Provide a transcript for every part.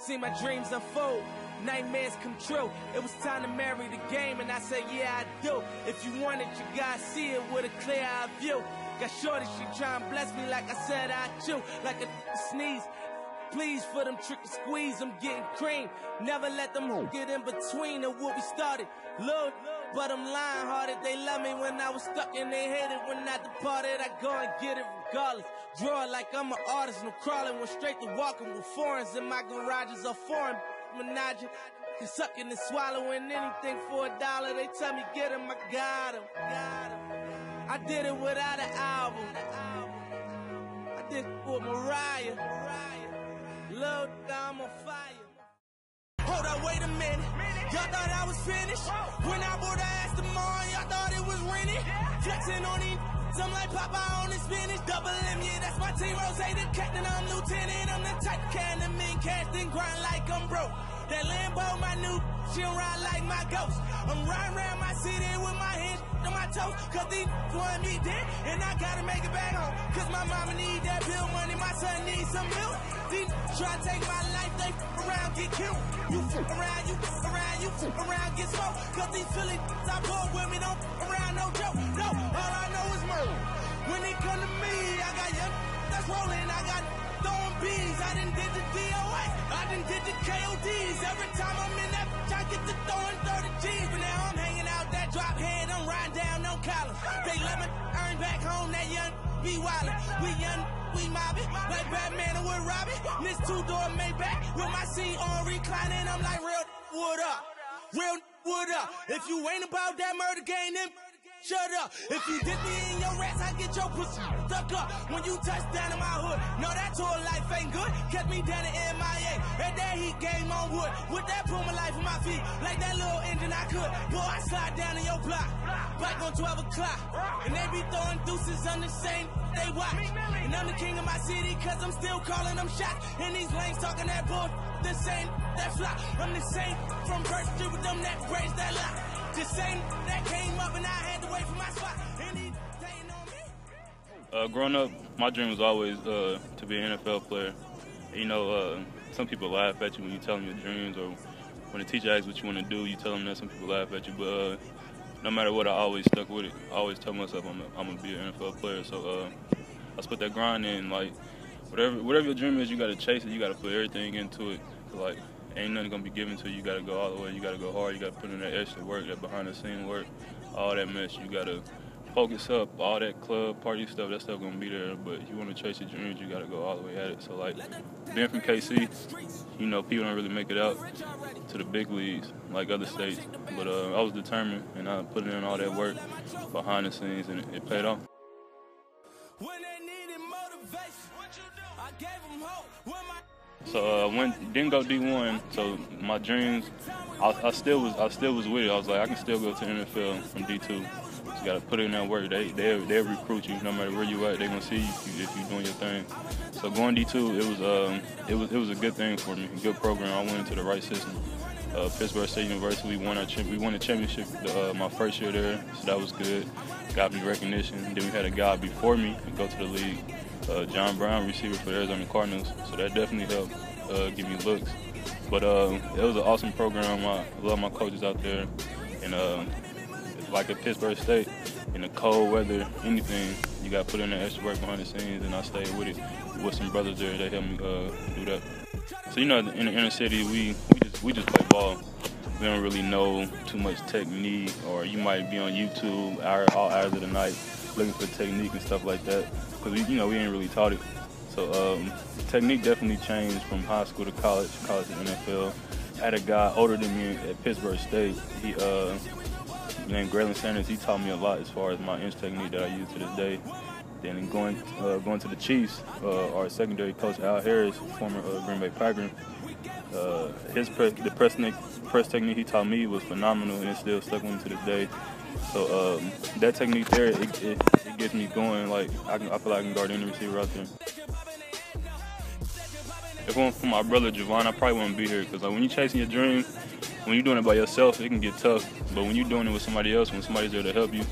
See my dreams unfold, nightmares come true. It was time to marry the game, and I said, Yeah, I do. If you want it, you gotta see it with a clear eye view. Got shorty, she try and bless me like I said I do. like a sneeze. Please for them trick and squeeze, I'm getting cream. Never let them oh. get in between of what we started. Look, but I'm lying hearted. They love me when I was stuck and they hated when I departed. I go and get it regardless. Draw it like I'm an artist, no crawling. Went straight to walking with foreigns in my garages are foreign. Menage, sucking and swallowing anything for a dollar. They tell me get him, I got him. I did it without an album. I did it with Mariah. Lord, I'm on fire. Hold up, wait a minute. Y'all thought I was finished. When I bought the Aston Martin, y'all thought it was rented. Flexing on these, I'm like Popeye on the spinach. Double M, yeah, that's my team. Ross, the captain, I'm lieutenant. I'm the type of can that mean cash, grind like I'm broke. That Lambo, my new, she ride like my ghost. I'm riding around my city with my hands on my toes. Cause these want me dead, and I gotta make it back home. Cause my mama need that bill money, my son needs some milk. These try to take my life, they around, get killed. You around, you around, you around, get smoked. Cause these Philly I pull with me, don't around, no joke. No, When it come to me, I got young that's rolling, I got throwing bees. I done did the DOS, I done did the KODs. Every time I'm in that, I get to throwing 30 G's. But now I'm hanging out that drop head, I'm riding down no collars. They let me earn back home, that young be wildin'. We young, we mobbing, like Batman and with Robin. This two door Maybach with my seat on reclining. I'm like, real, what up? Real, what up? If you ain't about that murder game, then shut up. If you dip me in your rats, I get your pussy stuck up. When you touch down in my hood, no, that tour life ain't good. Kept me down in MIA. And that heat game on wood. With that Puma life on my feet, like that little engine I could. Boy, I slide down in your block. Back on 12 o'clock. And they be throwing deuces on the same they watch. And I'm the king of my city, cause I'm still calling them shots. And these lanes talking that bull, the same, that flop. I'm the same from birth to with them that braids that lock. The same that came up and I had to wait for my spot. And he on me. Uh, growing up, my dream was always uh, to be an NFL player. You know, uh, some people laugh at you when you tell them your dreams, or when the teacher asks what you want to do, you tell them that. Some people laugh at you, but uh, no matter what, I always stuck with it. I always tell myself I'm, a, gonna be an NFL player. So uh, I put that grind in. Like whatever whatever your dream is, you gotta chase it. You gotta put everything into it. Like ain't nothing gonna be given to you. You gotta go all the way. You gotta go hard. You gotta put in that extra work, that behind the scene work, all that mess. You gotta focus up. All that club party stuff, that stuff gonna be there. But if you wanna chase your dreams, you gotta go all the way at it. So like being from KC, you know people don't really make it out to the big leagues like other states. But uh, I was determined and I put in all that work behind the scenes and it, it paid off. When they needed motivation, I gave them hope. So uh, went didn't go D1. So my dreams, I, I still was I still was with it. I was like I can still go to NFL from D2. You got to put in that work. They they they recruit you no matter where you at. They gonna see you if you doing your thing. So going D2, it was um it was it was a good thing for me. Good program. I went into the right system. Uh, Pittsburg State University. We won our we won the championship uh, my first year there, so that was good. Got me recognition. Then we had a guy before me go to the league, uh, John Brown, receiver for the Arizona Cardinals. So that definitely helped uh, give me looks. But uh, it was an awesome program. I love my coaches out there, and uh, like at Pittsburg State, in the cold weather, anything, you got to put in the extra work behind the scenes, and I stayed with it with some brothers there. They helped me uh, do that. So you know, in the inner city, we we just we just play ball. We don't really know too much technique, or you might be on YouTube all hours of the night looking for technique and stuff like that. Because we, you know, we ain't really taught it. So um, technique definitely changed from high school to college, college to NFL. I had a guy older than me at Pittsburg State. He uh, named Graylin Sanders. He taught me a lot as far as my inch technique that I use to this day. Then going uh, going to the Chiefs, uh, our secondary coach Al Harris, former uh, Green Bay Packer, uh, his press, the press, ne- press technique he taught me was phenomenal and it still stuck with me to this day. So um, that technique there, it, it, it, gets me going. Like I, can, I feel like I can guard any receiver out there. If it weren't for my brother Javon, I probably wouldn't be here. Because like, when you're chasing your dream, when you're doing it by yourself, it can get tough. But when you're doing it with somebody else, when somebody's there to help you,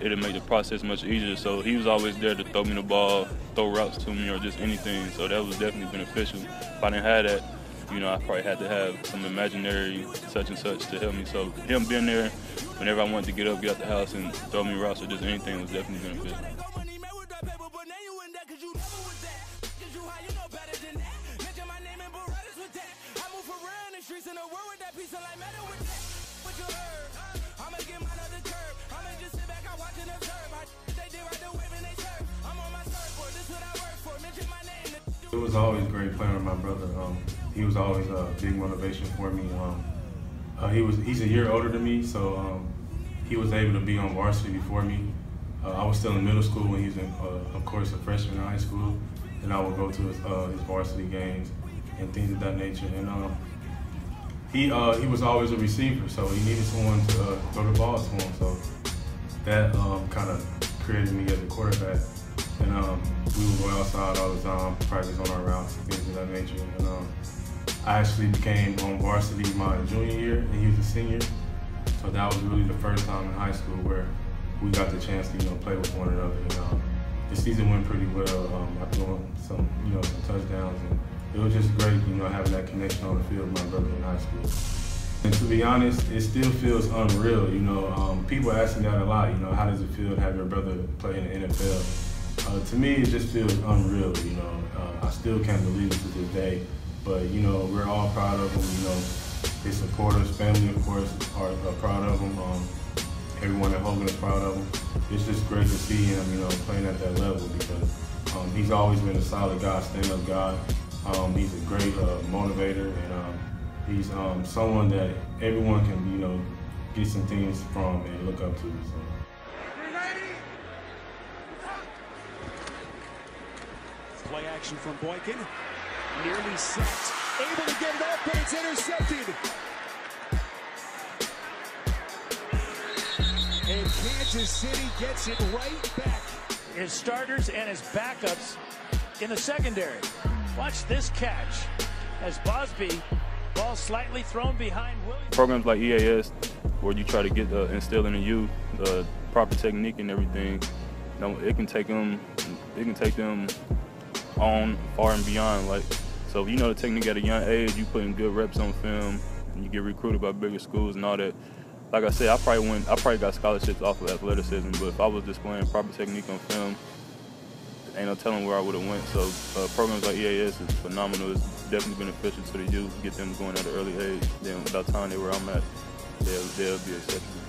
it'll make the process much easier. So he was always there to throw me the ball, throw routes to me, or just anything. So that was definitely beneficial. If I didn't have that, you know, I probably had to have some imaginary such and such to help me. So him being there whenever I wanted to get up, get out the house, and throw me routes or just anything was definitely beneficial. It was always great playing with my brother. Um, he was always a big motivation for me. Um, uh, he was he's a year older than me, so um, he was able to be on varsity before me. Uh, I was still in middle school when he was, in, uh, of course, a freshman in high school, and I would go to his, uh, his varsity games and things of that nature. And um, he uh, he was always a receiver, so he needed someone to uh, throw the ball to him. So that um, kind of created me as a quarterback. And um, we would go outside all the time, practice on our routes things of that nature. And um, I actually became on varsity my junior year, and he was a senior. So that was really the first time in high school where we got the chance to, you know, play with one another. The season went pretty well. Um, I threw some, you know, some touchdowns, and it was just great, you know, having that connection on the field with my brother in high school. And to be honest, it still feels unreal. You know, um, people ask me that a lot. You know, how does it feel to have your brother play in the NFL? Uh, to me, it just feels unreal. You know, uh, I still can't believe it to this day. But you know, we're all proud of him. You know, his supporters, family, of course, are, are proud of him. Um, everyone at Hogan is proud of him. It's just great to see him, you know, playing at that level because um, he's always been a solid guy, stand-up guy. Um, he's a great uh, motivator, and um, he's um, someone that everyone can, you know, get some things from and look up to. So. Play action from Boykin. Nearly set. Able to get it up, but it's intercepted. And Kansas City gets it right back. His starters and his backups in the secondary. Watch this catch as Bausby, ball slightly thrown behind Williams. Programs like EAS, where you try to get uh, instill in the youth the proper technique and everything, you know, it can take them, it can take them on far and beyond. Like, so if you know the technique at a young age, you putting good reps on film, and you get recruited by bigger schools and all that. Like I said, I probably went, I probably got scholarships off of athleticism, but if I was displaying proper technique on film, ain't no telling where I would have went. So uh, programs like EAS is phenomenal. It's definitely beneficial to the youth, get them going at an early age. Then by the time they where I'm at, they'll, they'll be exceptional.